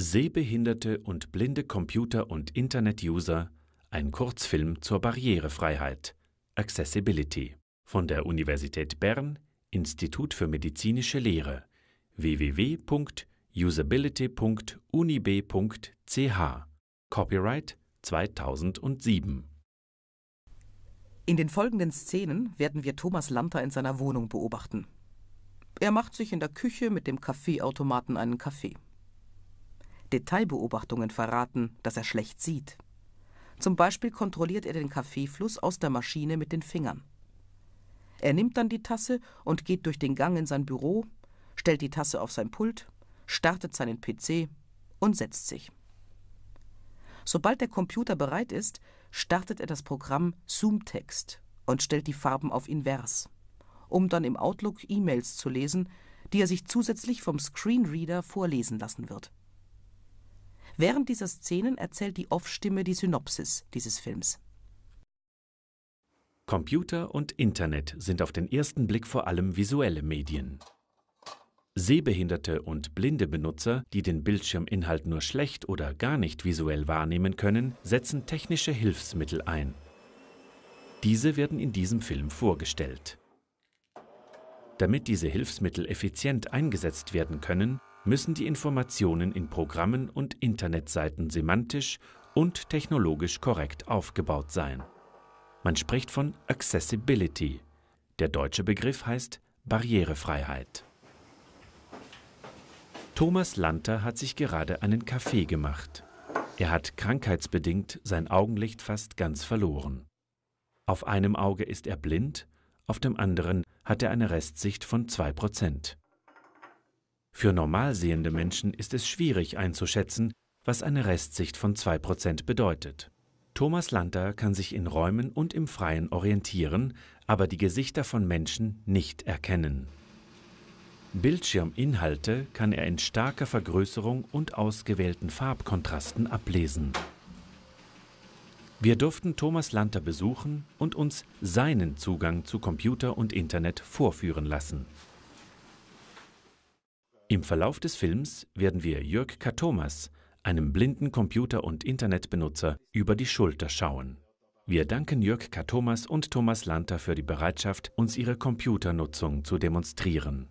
Sehbehinderte und blinde Computer- und Internet-User, ein Kurzfilm zur Barrierefreiheit (Accessibility) von der Universität Bern, Institut für medizinische Lehre www.usability.unib.ch Copyright 2007 In den folgenden Szenen werden wir Thomas Lanter in seiner Wohnung beobachten. Er macht sich in der Küche mit dem Kaffeeautomaten einen Kaffee. Detailbeobachtungen verraten, dass er schlecht sieht. Zum Beispiel kontrolliert er den Kaffeefluss aus der Maschine mit den Fingern. Er nimmt dann die Tasse und geht durch den Gang in sein Büro, stellt die Tasse auf sein Pult, startet seinen PC und setzt sich. Sobald der Computer bereit ist, startet er das Programm Zoomtext und stellt die Farben auf Invers, um dann im Outlook E-Mails zu lesen, die er sich zusätzlich vom Screenreader vorlesen lassen wird. Während dieser Szenen erzählt die Off-Stimme die Synopsis dieses Films. Computer und Internet sind auf den ersten Blick vor allem visuelle Medien. Sehbehinderte und blinde Benutzer, die den Bildschirminhalt nur schlecht oder gar nicht visuell wahrnehmen können, setzen technische Hilfsmittel ein. Diese werden in diesem Film vorgestellt. Damit diese Hilfsmittel effizient eingesetzt werden können, müssen die Informationen in Programmen und Internetseiten semantisch und technologisch korrekt aufgebaut sein. Man spricht von Accessibility. Der deutsche Begriff heißt Barrierefreiheit. Thomas Lanter hat sich gerade einen Kaffee gemacht. Er hat krankheitsbedingt sein Augenlicht fast ganz verloren. Auf einem Auge ist er blind, auf dem anderen hat er eine Restsicht von 2%. Für normal sehende Menschen ist es schwierig einzuschätzen, was eine Restsicht von 2% bedeutet. Thomas Lanter kann sich in Räumen und im Freien orientieren, aber die Gesichter von Menschen nicht erkennen. Bildschirminhalte kann er in starker Vergrößerung und ausgewählten Farbkontrasten ablesen. Wir durften Thomas Lanter besuchen und uns seinen Zugang zu Computer und Internet vorführen lassen. Im Verlauf des Films werden wir Jörg K. Thomas, einem blinden Computer- und Internetbenutzer, über die Schulter schauen. Wir danken Jörg K. Thomas und Thomas Lanter für die Bereitschaft, uns ihre Computernutzung zu demonstrieren.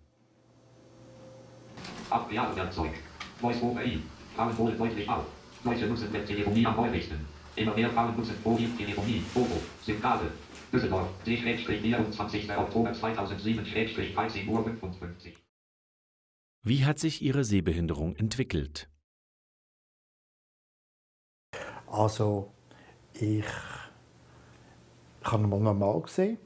Abwehrwerkzeug. Voice over E. Frauen holen deutlich auf. Deutsche nutzen Webtelefonie am Heurichten. Immer mehr Frauen nutzen Mobiltelefonie. Foto. Signale. Düsseldorf. D-24. Oktober 2007. 13 Uhr 55. Wie hat sich Ihre Sehbehinderung entwickelt? Also, ich, habe mal normal gesehen.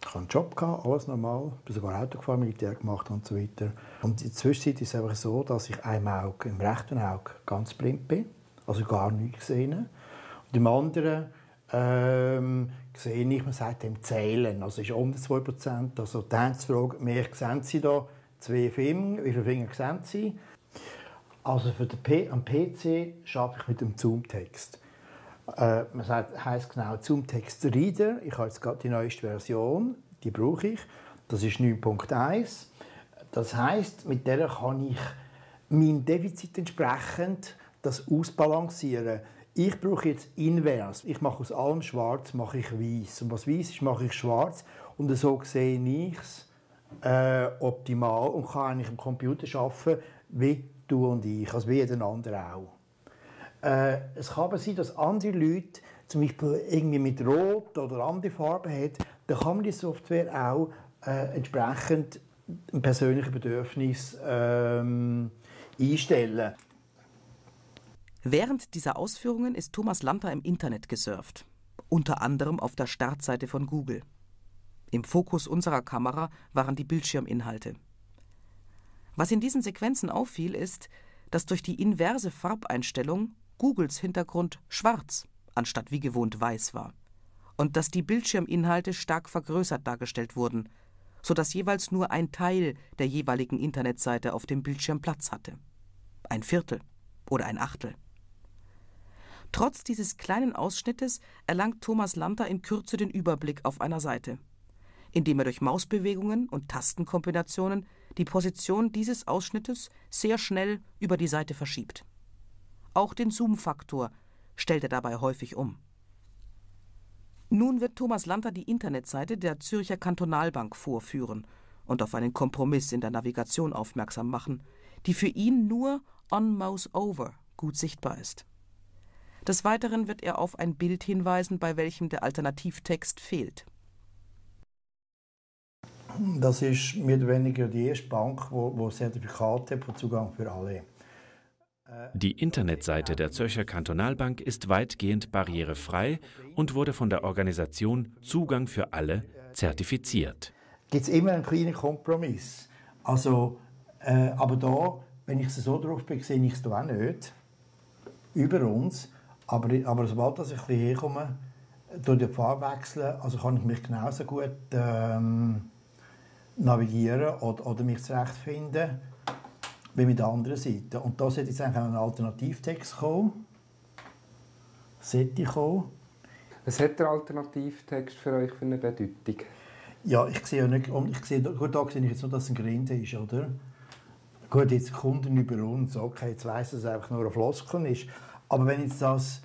Ich hatte einen Job, gehabt, alles normal. Ich bin sogar Auto gefahren, Militär gemacht und so weiter. Und in der Zwischenzeit ist es einfach so, dass ich einem Auge, im rechten Auge ganz blind bin. Also gar nichts gesehen. Und im anderen ähm, sehe ich, man sagt dem Zählen. Also ist unter 2%. Also die Frage, mehr sehen Sie da zwei Finger, wie viele Finger sehen Sie? Also für den P am PC arbeite ich mit dem Zoom-Text. Äh, man sagt, heißt genau Zoom-Text Reader. Ich habe jetzt gerade die neueste Version, die brauche ich. Das ist 9.1. Das heißt, mit der kann ich mein Defizit entsprechend das ausbalancieren. Ich brauche jetzt invers. Ich mache aus allem schwarz, mache ich weiß. Und was weiß ist, mache ich schwarz. Und so sehe ich es äh, optimal und kann eigentlich am Computer arbeiten, wie du und ich, also wie jeder andere auch. Äh, es kann aber sein, dass andere Leute zum Beispiel irgendwie mit Rot oder andere Farben haben, dann kann man die Software auch äh, entsprechend ein persönliches Bedürfnis ähm, einstellen. Während dieser Ausführungen ist Thomas Lanter im Internet gesurft, unter anderem auf der Startseite von Google. Im Fokus unserer Kamera waren die Bildschirminhalte. Was in diesen Sequenzen auffiel, ist, dass durch die inverse Farbeinstellung Googles Hintergrund schwarz anstatt wie gewohnt weiß war und dass die Bildschirminhalte stark vergrößert dargestellt wurden, so dass jeweils nur ein Teil der jeweiligen Internetseite auf dem Bildschirm Platz hatte. Ein Viertel oder ein Achtel. Trotz dieses kleinen Ausschnittes erlangt Thomas Lanter in Kürze den Überblick auf einer Seite indem er durch Mausbewegungen und Tastenkombinationen die Position dieses Ausschnittes sehr schnell über die Seite verschiebt. Auch den Zoom-Faktor stellt er dabei häufig um. Nun wird Thomas Lanter die Internetseite der Zürcher Kantonalbank vorführen und auf einen Kompromiss in der Navigation aufmerksam machen, die für ihn nur on mouse over gut sichtbar ist. Des Weiteren wird er auf ein Bild hinweisen, bei welchem der Alternativtext fehlt. Das ist mehr oder weniger die erste Bank, wo, wo Zertifikate für Zugang für alle. Die Internetseite der Zürcher Kantonalbank ist weitgehend barrierefrei und wurde von der Organisation Zugang für alle zertifiziert. Gibt es immer einen kleinen Kompromiss. Also, äh, aber da, wenn ich so drauf bin, sehe ich es auch nicht. Über uns. Aber, aber sobald ich ein bisschen herkomme, durch den Pfad wechseln, also kann ich mich genauso gut ähm, navigieren oder, oder mich zurechtfinden wie mit der anderen Seite. Und da sollte jetzt eigentlich ein Alternativtext kommen. Sollte kommen. Was hat der Alternativtext für euch für eine Bedeutung? Ja, ich sehe ja nicht, ich sehe, gut, da sehe ich jetzt nur, dass es ein Grinde ist, oder? Gut, jetzt Kunden über uns, okay, jetzt weiss, dass es einfach nur ein Floskel ist. Aber wenn jetzt das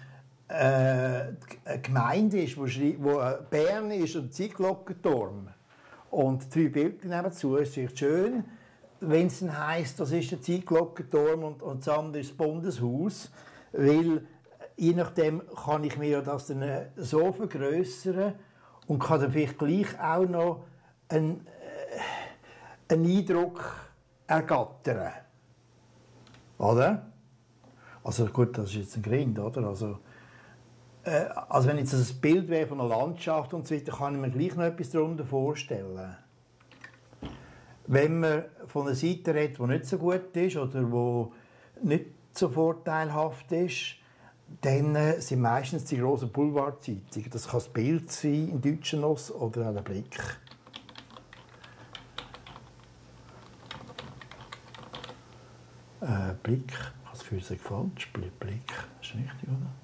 äh, eine Gemeinde ist, wo, wo äh, Bern ist und Zeitglockenturm und drei Bilder nebenzu, ist es schön, wenn es dann heisst, das ist der Zeitglockenturm und, und das andere ist das Bundeshaus, weil je nachdem kann ich mir das dann äh, so vergrößern und kann dann vielleicht gleich auch noch einen, äh, einen Eindruck ergattern. Oder? Also gut, das ist jetzt ein Grind, oder? Also, äh, also wenn jetzt ein Bild wäre von einer Landschaft und so weiter, kann ich mir gleich noch etwas darunter vorstellen. Wenn man von einer Seite redet, die nicht so gut ist oder die nicht so vorteilhaft ist, dann äh, sind meistens die grossen Boulevardzeitungen. Das kann das Bild sein in Deutschen Nuss oder auch der Blick. Äh, Blick, ich habe das Gefühl, es falsch. Blick, das ist richtig, oder?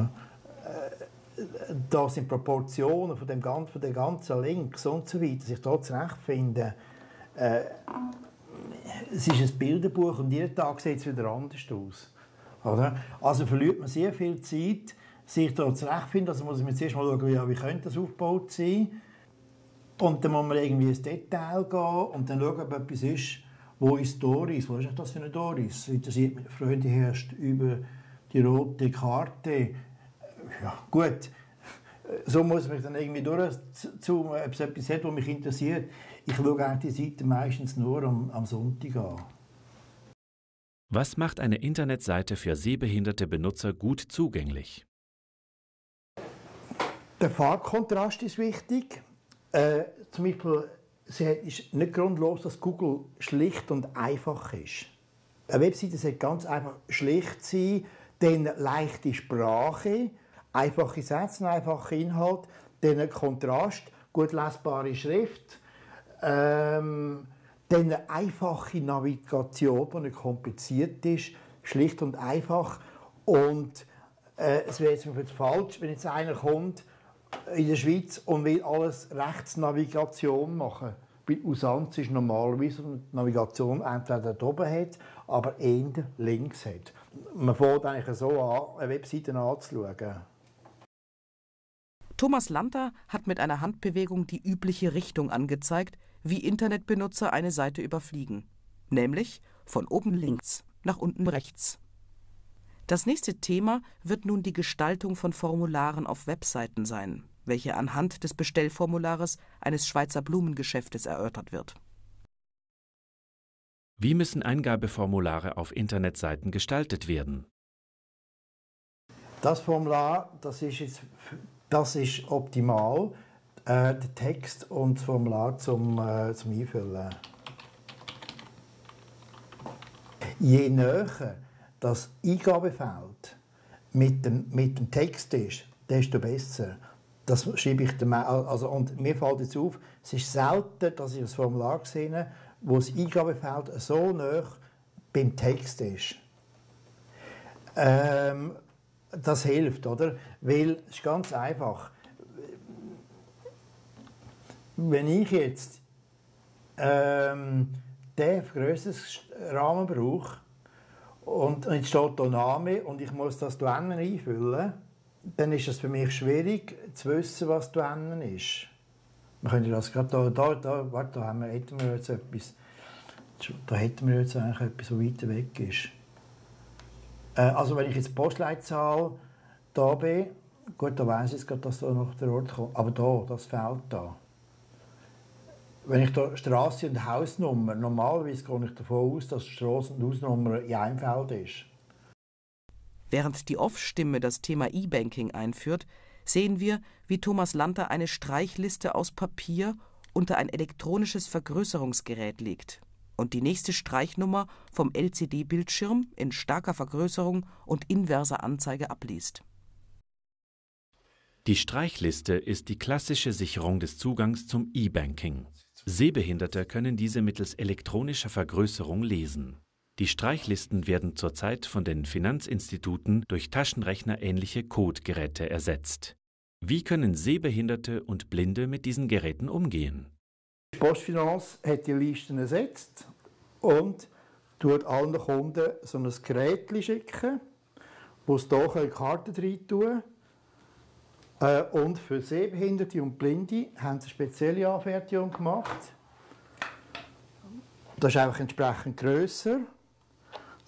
Ja da sind Proportionen von dem ganzen, von der ganzen Links und so weiter, sich da zurechtfinden. Äh, es ist ein Bilderbuch und jeden Tag sieht es wieder anders aus. Oder? Also verliert man sehr viel Zeit, sich da zurechtfinden. Also muss man zuerst mal schauen, wie, wie könnte das aufgebaut sein. Und dann muss man irgendwie ins Detail gehen und dann schauen, ob etwas ist, wo ist Doris? Was ist das für eine Doris? Interessiert mich Freude herrscht über die rote Karte ja, gut, so muss man dann irgendwie durchzoomen, ob es etwas hat, was mich interessiert. Ich schaue eigentlich die Seite meistens nur am, am Sonntag an. Was macht eine Internetseite für sehbehinderte Benutzer gut zugänglich? Der Farbkontrast ist wichtig. Äh, zum Beispiel es ist nicht grundlos, dass Google schlicht und einfach ist. Eine Webseite sollte ganz einfach schlicht sein, dann leichte Sprache, einfache Sätze, einfacher Inhalt, dann Kontrast, gut lesbare Schrift, ähm, dann einfache Navigation, die nicht kompliziert ist, schlicht und einfach. Und äh, es wäre jetzt falsch, wenn jetzt einer kommt in der Schweiz und will alles Rechtsnavigation machen. Bei Usanz ist normalerweise eine Navigation entweder da oben hat, aber eher links hat. Man fängt eigentlich so an, eine Webseite anzuschauen. Thomas Lanter hat mit einer Handbewegung die übliche Richtung angezeigt, wie Internetbenutzer eine Seite überfliegen, nämlich von oben links nach unten rechts. Das nächste Thema wird nun die Gestaltung von Formularen auf Webseiten sein, welche anhand des Bestellformulares eines Schweizer Blumengeschäftes erörtert wird. Wie müssen Eingabeformulare auf Internetseiten gestaltet werden? Das Formular, das ist jetzt das ist optimal, äh, der Text und das Formular zum, äh, zum Einfüllen. Je näher das Eingabefeld mit dem, mit dem Text ist, desto besser. Das schreibe ich dem, also, und mir fällt jetzt auf, es ist selten, dass ich ein Formular sehe, wo das Eingabefeld so nah beim Text ist. Ähm, das hilft, oder? Weil es ist ganz einfach. Wenn ich jetzt ähm, der Grössensrahmen brauche und es steht hier Name und ich muss das hier einfüllen, dann ist es für mich schwierig zu wissen, was hier ist. Wir können das gerade da, da, da, warte, da haben wir, hätten wir jetzt etwas, da hätten wir jetzt eigentlich etwas, was weiter weg ist. Äh, also wenn ich jetzt Postleitzahl da bin, gut, da weiss ich jetzt gerade, dass da noch der Ort kommt, aber da, das fehlt da. Wenn ich da Straße und Hausnummer, normalerweise gehe ich davon aus, dass Straße und Hausnummer in einem Feld ist. Während die Off-Stimme das Thema E-Banking einführt, sehen wir, wie Thomas Lanter eine Streichliste aus Papier unter ein elektronisches Vergrößerungsgerät legt und die nächste Streichnummer vom LCD-Bildschirm in starker Vergrößerung und inverser Anzeige abliest. Die Streichliste ist die klassische Sicherung des Zugangs zum E-Banking. Sehbehinderte können diese mittels elektronischer Vergrößerung lesen. Die Streichlisten werden zurzeit von den Finanzinstituten durch taschenrechnerähnliche Codegeräte ersetzt. Wie können Sehbehinderte und Blinde mit diesen Geräten umgehen? Die Postfinanz hat die Listen ersetzt und tut allen Kunden so ein Gerät schicken, wo sie hier Karten rein tun äh, Und für Sehbehinderte und Blinde haben sie eine spezielle Anfertigung gemacht. Das ist einfach entsprechend grösser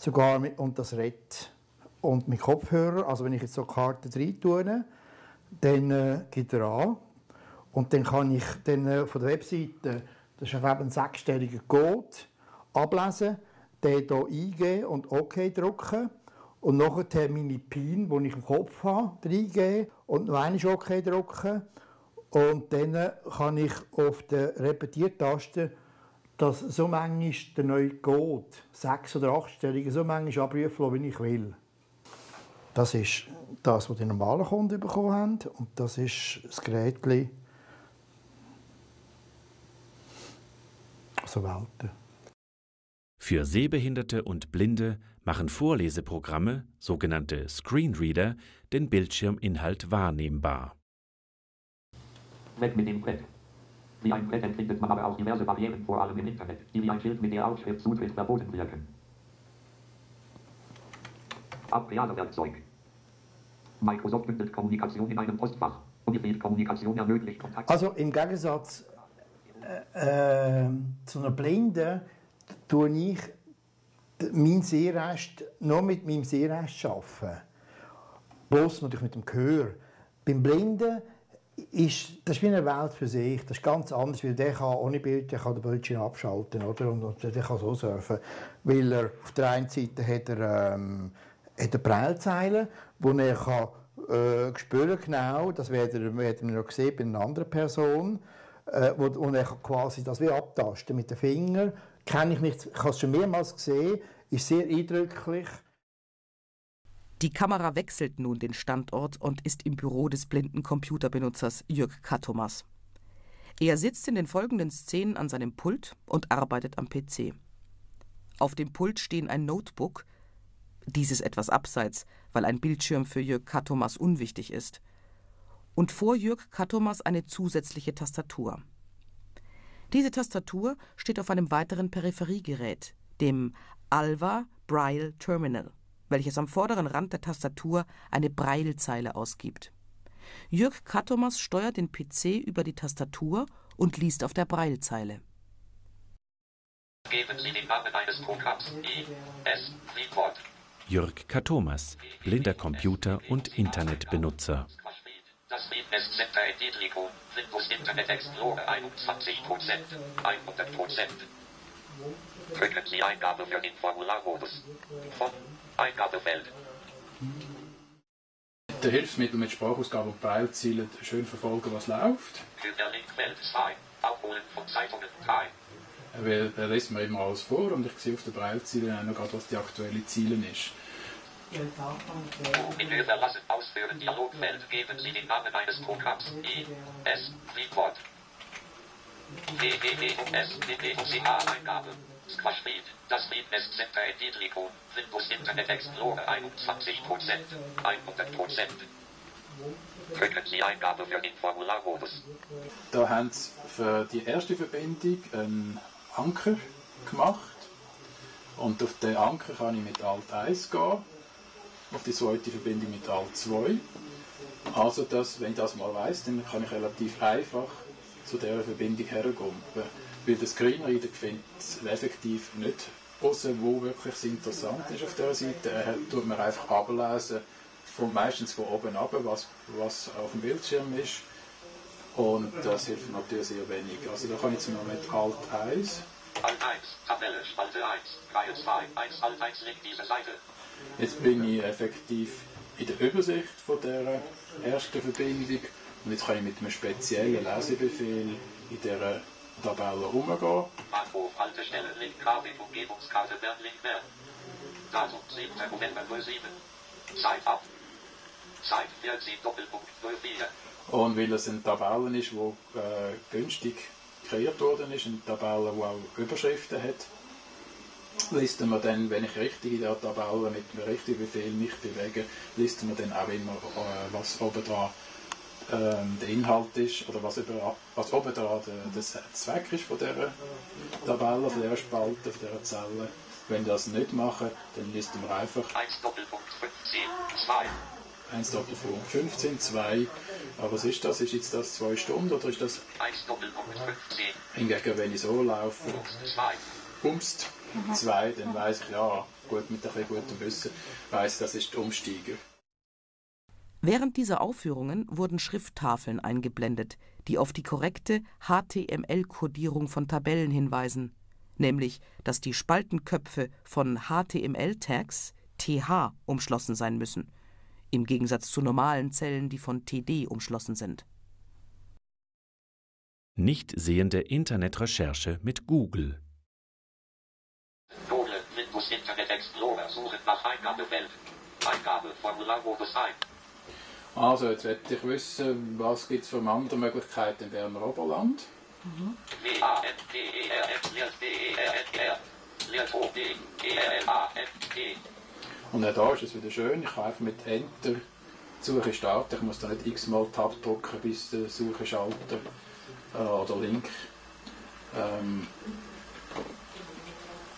sogar mit, und das redet. Und mit Kopfhörer, also wenn ich jetzt so Karten rein tue, dann äh, geht er an. Und dann kann ich dann, äh, von der Webseite, das ist ein sechsstelliger Code, ablesen, den hier eingeben und OK drücken. Und nachher meine PIN, die ich im Kopf habe, reingeben und noch einmal OK drücken. Und dann äh, kann ich auf der Repetiertaste dass so manchmal der neue Code, sechs- oder achtstellige, so manchmal abrufen wie ich will. Das ist das, was die normalen Kunden bekommen haben. Und das ist das Gerät so Welten. Für Sehbehinderte und Blinde machen Vorleseprogramme, sogenannte Screenreader, den Bildschirminhalt wahrnehmbar. Weg mit dem Brett. Wie ein Brett empfindet man aber auch diverse Barrieren, vor allem im Internet, die wie ein Schild mit der Aufschrift Zutritt verboten wirken. Abreader-Werkzeug. Microsoft bündet Kommunikation in einem Postfach. Unifeed Kommunikation ermöglicht Kontakt. Also im Gegensatz äh, äh, zu einer Blinden tue ich mein Sehrest nur mit meinem Sehrest arbeiten. Bloß natürlich mit dem Gehör. Beim Blinden ist, das ist wie eine Welt für sich. Das ist ganz anders, weil der kann ohne Bild, der kann den Bildschirm abschalten oder? Und, und der kann so surfen. Weil er auf der einen Seite hat er, ähm, hat er Prellzeilen, wo er kann, äh, spüren genau, das werden wir noch gesehen bei einer anderen Person, äh, wo, wo er kann quasi das wie abtasten mit den Fingern. Kenne ich nicht, ich habe es schon mehrmals gesehen, ist sehr eindrücklich. Die Kamera wechselt nun den Standort und ist im Büro des blinden Computerbenutzers Jörg Katomas. Er sitzt in den folgenden Szenen an seinem Pult und arbeitet am PC. Auf dem Pult stehen ein Notebook, dieses etwas abseits, weil ein Bildschirm für Jörg Katomas unwichtig ist, und vor Jörg Katomas eine zusätzliche Tastatur. Diese Tastatur steht auf einem weiteren Peripheriegerät, dem Alva Braille Terminal welches am vorderen Rand der Tastatur eine Braillezeile ausgibt. Jürg Katomas steuert den PC über die Tastatur und liest auf der Braillezeile. Geben Sie den Namen eines Programms I, S, Wort. Jörg Katomas, blinder Computer- und Internetbenutzer. Das Webnest Center Entwicklung, Windows Internet Explorer 21%, 100%. Drücken Sie Eingabe für den Formularmodus. Von Eingabefeld. Der Hilfsmittel mit Sprachausgabe und Braillezielen schön verfolgen, was läuft. Linkfeld 2. Aufholen von Zeitungen 3. Weil da liest mir immer alles vor und ich sehe auf der Brailleziele auch noch gerade, was die aktuelle Ziele ist. In Überlassen ausführen Dialogfeld geben Sie den Namen eines Programms. I, S, Wort. W, Squashbeat, das Webnest Center Entwicklung, Windows Internet Explorer 21%, 100%. Drücken Sie Eingabe für den Formularmodus. Da haben Sie für die erste Verbindung einen Anker gemacht. Und auf den Anker kann ich mit Alt 1 gehen, auf die zweite Verbindung mit Alt 2. Also, dass, wenn ich das mal weiss, dann kann ich relativ einfach zu dieser Verbindung hergumpen. Weil der Screenreader findet effektiv nicht raus, wo wirklich es interessant ist auf dieser Seite. Er tut mir einfach ablesen, von, meistens von oben ab, was, was auf dem Bildschirm ist. Und das hilft natürlich sehr wenig. Also da kann ich jetzt mal mit Alt 1. Alt 1, Tabelle, Spalte 1, Reihe 2, 1, Alt 1, link diese Seite. Jetzt bin ich effektiv in der Übersicht von der ersten Verbindung und jetzt kann ich mit einem speziellen Lesebefehl in dieser Tabelle umgehen. Bahnhof, Haltestelle, Link, Kabel, Umgebungskarte, Bern, Link, Bern. Datum, 7. November 07. Zeit ab. Zeit, 14, Doppelpunkt, 04. Und weil es eine Tabelle ist, die äh, günstig kreiert worden ist, eine Tabelle, die auch Überschriften hat, listen wir dann, wenn ich richtig in der Tabelle mit dem richtigen Befehl mich bewege, listen wir dann auch immer, äh, was oben dran ähm, der Inhalt ist oder was, über, was oben dran der, der Zweck ist von dieser Tabelle, von dieser Spalte, von dieser Zelle. Wenn wir das nicht machen, dann listen wir einfach 1, Doppelpunkt, 15, 2. 1 Doppelpunkt 15, 2. Aber was ist das? Ist jetzt das 2 Stunden oder ist das 1, Doppelpunkt, 15, hingegen, wenn ich so laufe, Punkt, 2. bumst 2, dann weiß ich, ja, gut, mit ein bisschen gutem Wissen, weiß das ist der Umsteiger. Während dieser Aufführungen wurden Schrifttafeln eingeblendet, die auf die korrekte HTML-Kodierung von Tabellen hinweisen, nämlich, dass die Spaltenköpfe von HTML-Tags TH umschlossen sein müssen, im Gegensatz zu normalen Zellen, die von TD umschlossen sind. Nicht sehende Internetrecherche mit Google. Google, Windows Internet Explorer, suchen nach Eingabefeld. Eingabeformular Modus ein. Also, jetzt möchte ich wissen, was gibt es für andere Möglichkeiten im Berner Oberland? E-R-N-A-N-D. Und auch da ist es wieder schön, ich kann einfach mit Enter die Suche starten. Ich muss da nicht x-mal Tab drücken, bis der Sucheschalter äh, oder Link ähm,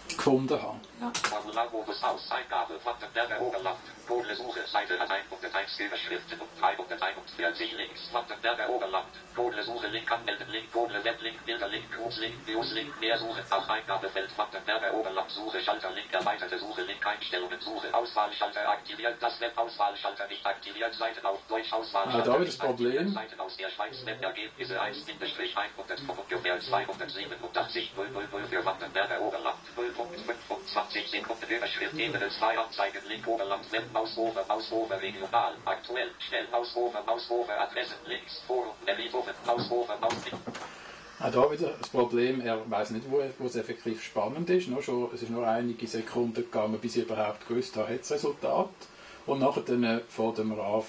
gefunden habe. Formular Modus aus, Eingabe, Wattenberger Oberland. Google Suche, Seite hat 101 Überschriften und 341 Links. Wattenberger Oberland. Google Suche, Link anmelden, Link, Google Weblink, Bilderlink, Grußlink, Newslink, mehr Suche, nach Eingabefeld, Wattenberger Oberland, Suche, Schalter, Link, erweiterte Suche, Link, Einstellungen, Suche, Auswahlschalter aktiviert, das Web-Auswahlschalter nicht aktiviert, Seiten auf Deutsch, Auswahlschalter. Ah, da wird nicht das Problem. aktiviert, Seiten aus der Schweiz, Webergebnisse 1, 100 von ungefähr 287 000 für Wattenberger Oberland, 0.25 Sekunden Überschrift, Ebene 2 Anzeigen, Link, Oberland, Web, Mausover, Mausover, regional, aktuell, schnell, Mausover, Mausover, Adressen, Links, Forum, Mausover, Mausover, Mauslink. Auch da wieder das Problem, er weiß nicht, wo, wo es effektiv spannend ist. Nur schon, es ist nur einige Sekunden gegangen, bis ich überhaupt gewusst habe, hat das Resultat. Und nachher dann äh, fängt wir an,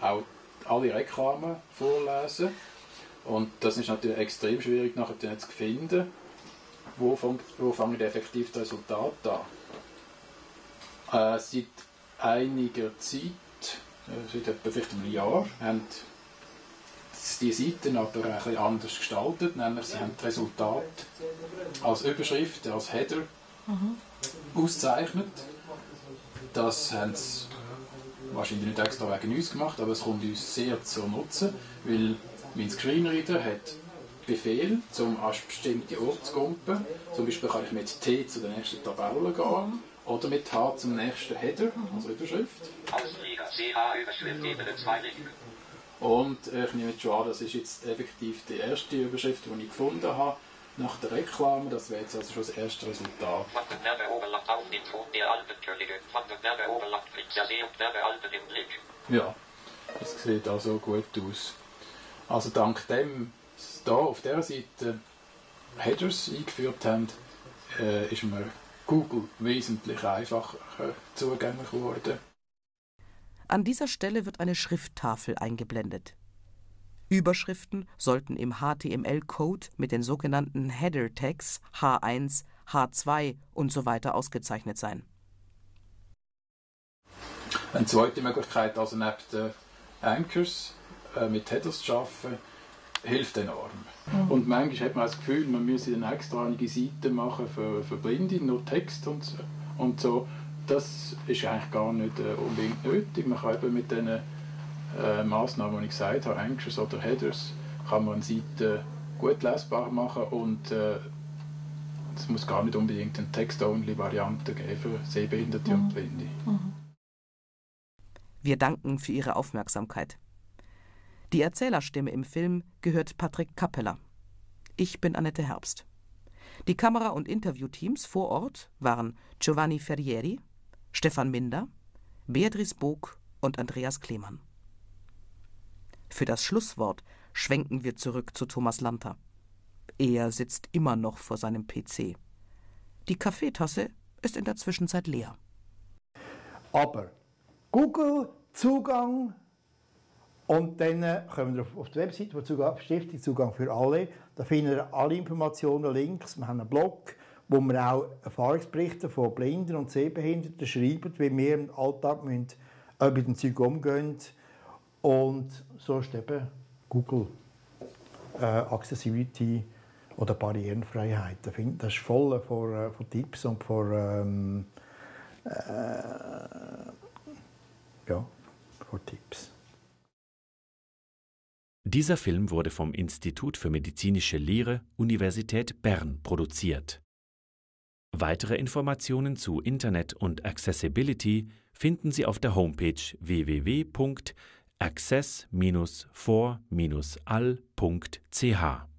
auch alle Reklamen vorlesen. Und das ist natürlich extrem schwierig nachher dann zu finden, wo, fängt, wo fangen effektiv das Resultat an. Äh, seit einiger Zeit, äh, seit etwa vielleicht einem Jahr, haben die Seiten aber ein bisschen anders gestaltet, nämlich sie haben das Resultat als Überschrift, als Header auszeichnet. Das haben sie wahrscheinlich nicht extra wegen uns gemacht, aber es kommt uns sehr zu Nutzen, weil mein Screenreader hat Befehl, um an bestimmte Orte zu kumpen. Zum Beispiel kann ich mit T zu der nächsten Tabelle gehen oder mit H zum nächsten Header, also Überschrift. Ausleger, CH, Überschrift, Ebene 2, Link. Und ich nehme schon an, das ist jetzt effektiv die erste Überschrift, die ich gefunden habe. Nach der Reklame, das wäre jetzt also schon das erste Resultat. Ja, das sieht also gut aus. Also dank dem da auf dieser Seite Headers eingeführt haben, äh, ist mir Google wesentlich einfacher zugänglich geworden. An dieser Stelle wird eine Schrifttafel eingeblendet. Überschriften sollten im HTML-Code mit den sogenannten Header Tags H1, H2 und so weiter ausgezeichnet sein. Eine zweite Möglichkeit, also neben den Anchors äh, mit Headers zu arbeiten, hilft enorm. Mhm. Und manchmal hat man das Gefühl, man müsse dann extra einige Seiten machen für, für Blinde, nur Text und so. Und so. Das ist eigentlich gar nicht äh, unbedingt nötig. Man kann eben mit diesen äh, Massnahmen, die ich gesagt habe, Anchors oder Headers, kann man Seiten gut lesbar machen und äh, es muss gar nicht unbedingt eine Text-Only-Variante geben für Sehbehinderte mhm. und Blinde. Mhm. Wir danken für Ihre Aufmerksamkeit. Die Erzählerstimme im Film gehört Patrick Kappeler. Ich bin Annette Herbst. Die Kamera- und Interviewteams vor Ort waren Giovanni Ferrieri, Stefan Minder, Beatrice Bog und Andreas Klemann. Für das Schlusswort schwenken wir zurück zu Thomas Lanter. Er sitzt immer noch vor seinem PC. Die Kaffeetasse ist in der Zwischenzeit leer. Aber Google Zugang und dann äh, kommen wir auf die Website, wo Zugang, Stiftung Zugang für alle. Da finden wir alle Informationen, Links. Wir haben einen Blog, wo wir auch Erfahrungsberichte von Blinden und Sehbehinderten schreiben, wie wir im Alltag müssen, äh, mit dem Zeug umgehen. Und so ist eben Google äh, Accessibility oder Barrierenfreiheit. Das ist voll von, äh, von Tipps und von, ähm, äh, ja, von Tipps. Dieser Film wurde vom Institut für medizinische Lehre Universität Bern produziert. Weitere Informationen zu Internet und Accessibility finden Sie auf der Homepage www.access-for-all.ch.